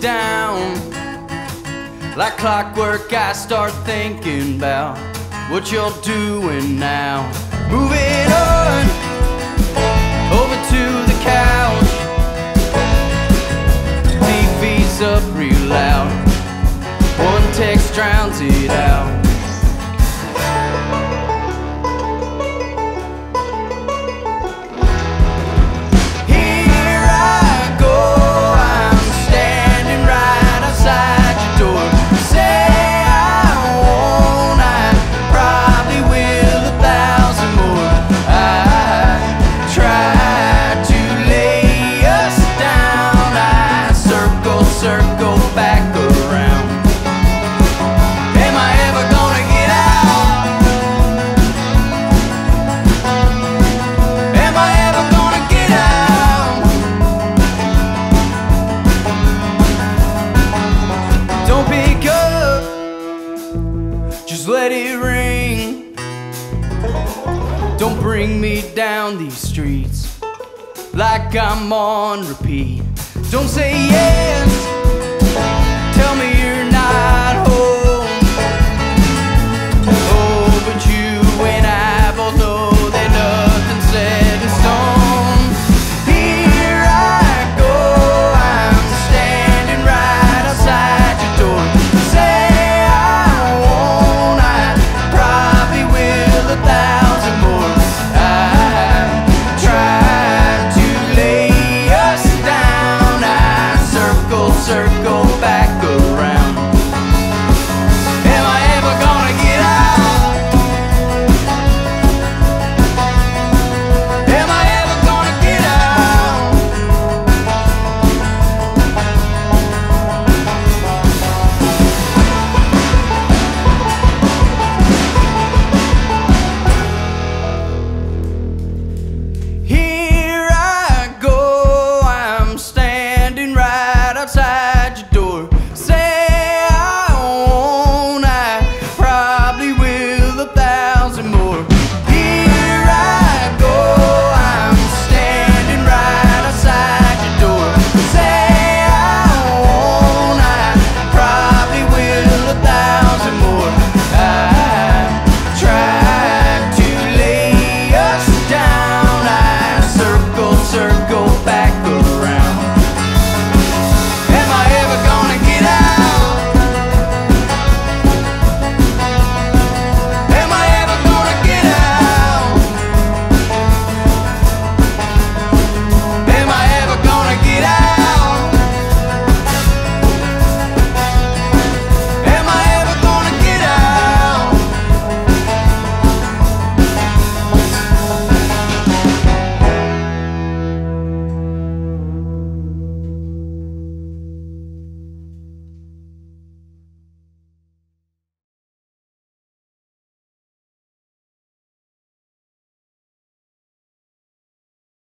down. Like clockwork, I start thinking about what you're doing now. Moving on over to the couch. TV's up real loud. One text drowns it out. Ring. Don't bring me down these streets like I'm on repeat. Don't say yes, circle back.